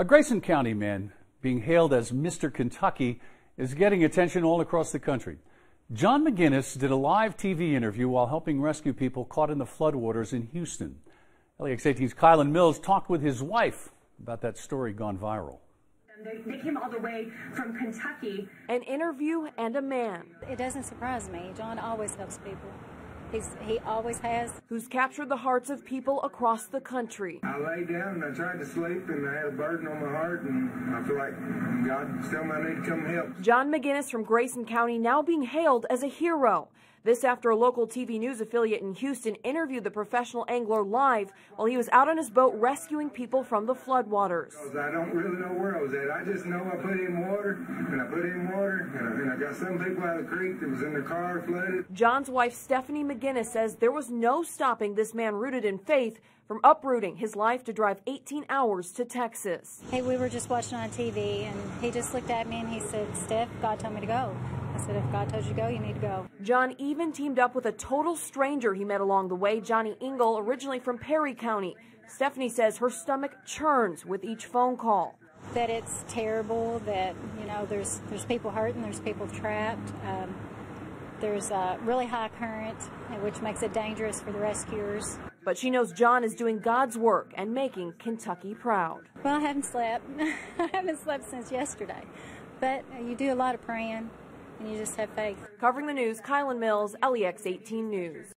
A Grayson County man being hailed as Mr. Kentucky is getting attention all across the country. John McGinnis did a live TV interview while helping rescue people caught in the floodwaters in Houston. LEX 18's Kylan Mills talked with his wife about that story gone viral. They, they, came all the way from Kentucky. An interview and a man. It doesn't surprise me. John always helps people. He's, he always has. Who's captured the hearts of people across the country. I lay down and I tried to sleep and I had a burden on my heart and I feel like God told me I need to come help. John McGinnis from Grayson County now being hailed as a hero. This after a local TV news affiliate in Houston interviewed the professional angler live while he was out on his boat rescuing people from the floodwaters. I don't really know where I was at. I just know I put in water and I put in water and and I got some people out of the creek that was in their car flooded. John's wife Stephanie McGinnis says there was no stopping this man rooted in faith from uprooting his life to drive 18 hours to Texas. Hey, we were just watching on TV and he just looked at me and he said, Steph, God told me to go. I said, if God tells you to go, you need to go. John even teamed up with a total stranger he met along the way, Johnny Engel, originally from Perry County. Stephanie says her stomach churns with each phone call. That it's terrible, that, you know, there's, there's people hurting, there's people trapped. Um, there's a really high current, which makes it dangerous for the rescuers. But she knows John is doing God's work and making Kentucky proud. Well, I haven't slept. I haven't slept since yesterday. But you do a lot of praying and you just have faith. Covering the news, Kylan Mills, LEX 18 News.